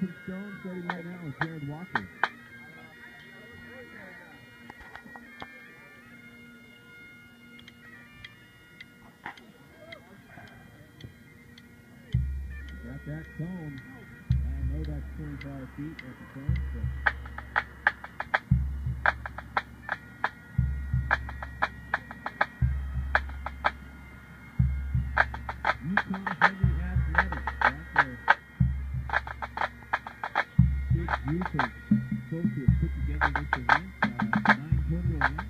open stone, starting right now is Jared Walker. Got that cone. I know that's 25 feet at the cone, group of have put together this event. Uh, nine total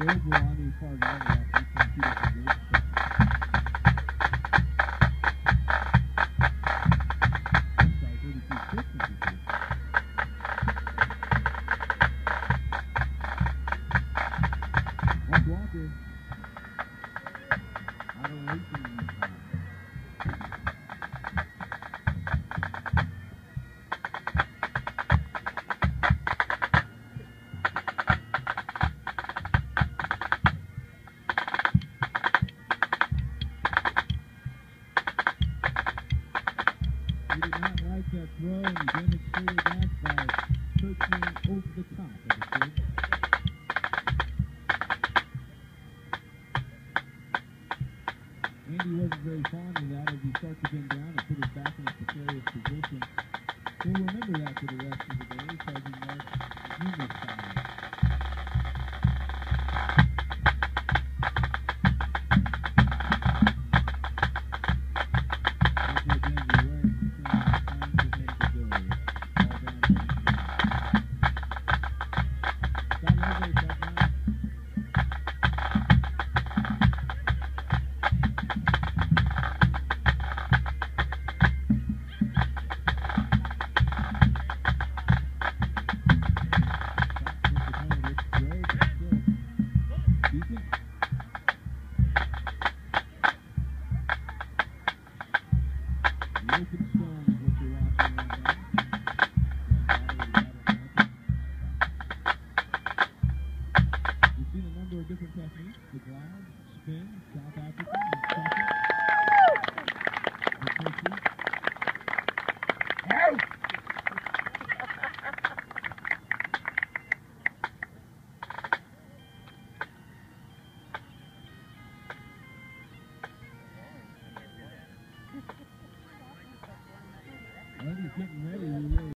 eu voar e pagar a pintura de I don't like being that he demonstrated that by over the top of the field. Andy wasn't very fond of that as he starts to bend down and put his back in a precarious position. He'll remember that for the rest of the day, causing Mark numerous fouls. Thank you. The glide, spin, South African,